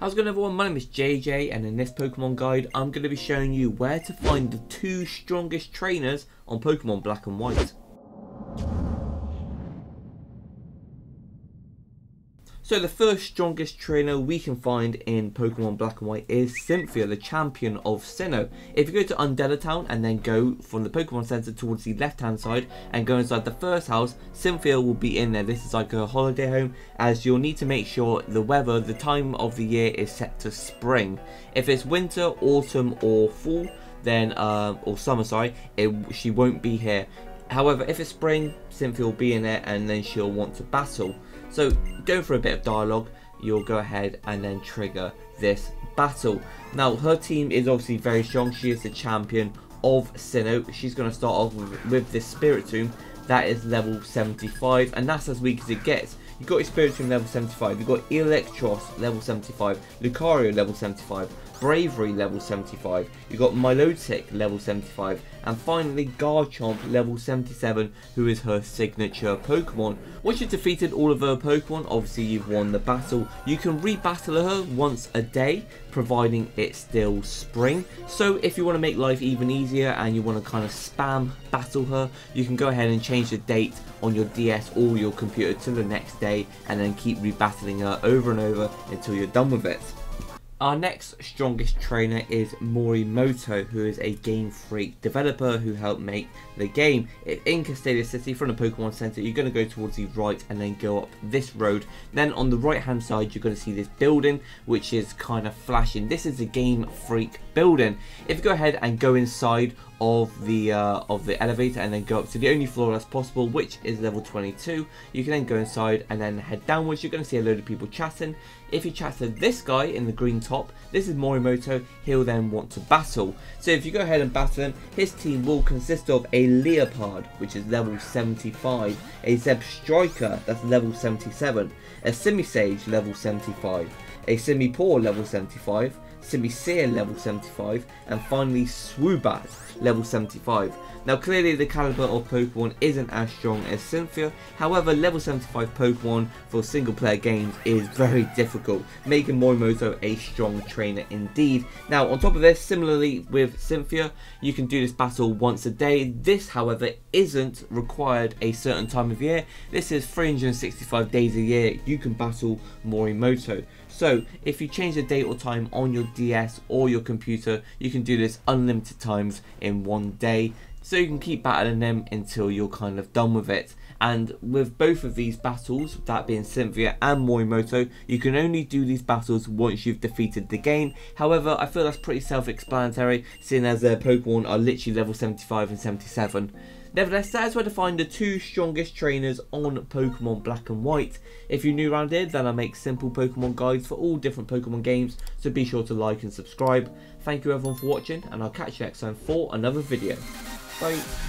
How's it going everyone, my name is JJ and in this Pokemon guide I'm going to be showing you where to find the two strongest trainers on Pokemon Black and White. So the first strongest trainer we can find in Pokemon Black and White is Cynthia, the champion of Sinnoh. If you go to Undella Town and then go from the Pokemon Center towards the left hand side and go inside the first house, Cynthia will be in there. This is like a holiday home as you'll need to make sure the weather, the time of the year is set to spring. If it's winter, autumn or fall, then uh, or summer sorry, it, she won't be here. However, if it's spring, Cynthia will be in there and then she'll want to battle. So going for a bit of dialogue, you'll go ahead and then trigger this battle. Now her team is obviously very strong. She is the champion of Sinnoh. She's going to start off with, with this Spiritomb that is level 75 and that's as weak as it gets. You've got your Spiritomb level 75, you've got Eelektross level 75, Lucario level 75, Braviary level 75, you've got Milotic level 75, and finally Garchomp level 77, who is her signature Pokemon. Once you've defeated all of her Pokemon, obviously you've won the battle. You can rebattle her once a day, providing it's still spring. So if you want to make life even easier and you want to kind of spam battle her, you can go ahead and change the date on your DS or your computer to the next day and then keep rebattling her over and over until you're done with it. Our next strongest trainer is Morimoto, who is a Game Freak developer who helped make the game. In Castelia City, from the Pokemon Center, you're going to go towards the right and then go up this road. Then on the right hand side, you're going to see this building, which is kind of flashing. This is a Game Freak building. If you go ahead and go inside of the uh, of the elevator and then go up to the only floor that's possible which is level 22 you can then go inside and then head downwards. You're going to see a load of people chatting. If you chat to this guy in the green top this is Morimoto. He'll then want to battle. So if you go ahead and battle him his team will consist of a Liepard which is level 75 a Zebstrika that's level 77 a Simisage level 75 a Simipour level 75 Simisear level 75, and finally Swoobat level 75. Now clearly the caliber of Pokemon isn't as strong as Cynthia, however level 75 Pokemon for single player games is very difficult, making Morimoto a strong trainer indeed. Now on top of this, similarly with Cynthia, you can do this battle once a day. This however isn't required a certain time of year, this is 365 days a year you can battle Morimoto. So if you change the date or time on your DS or your computer, you can do this unlimited times in one day. So you can keep battling them until you're kind of done with it. And with both of these battles, that being Cynthia and Morimoto, you can only do these battles once you've defeated the game. However, I feel that's pretty self-explanatory, seeing as their Pokemon are literally level 75 and 77. Nevertheless, that is where to find the two strongest trainers on Pokemon Black and White. If you're new around here, then I make simple Pokemon guides for all different Pokemon games, so be sure to like and subscribe. Thank you everyone for watching, and I'll catch you next time for another video. Bye.